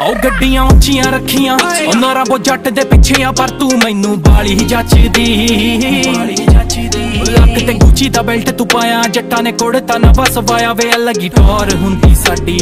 ਉਹ ਗੱਡੀਆਂ ਉੱਚੀਆਂ ਰੱਖੀਆਂ, ਉਹਨਾਂ ਰੱਬੋ ਜੱਟ ਦੇ ਪਿੱਛੇ ਆ, ਪਰ ਤੂੰ ਮੈਨੂੰ ਬਾਲੀ ਹੀ ਜੱਚਦੀ। ਲੱਕ ਤੇ ਗੁੱਚੀ ਦਾ ਬੈਲਟ ਤੂੰ ਪਾਇਆ, ਜੱਟਾਂ ਨੇ ਕੋੜਤਾ ਨਵਾਂ ਸਵਾਇਆ, ਵੇ ਅਲੱਗੀ ਟੌਰ ਹੁੰਦੀ ਸਾਡੀ।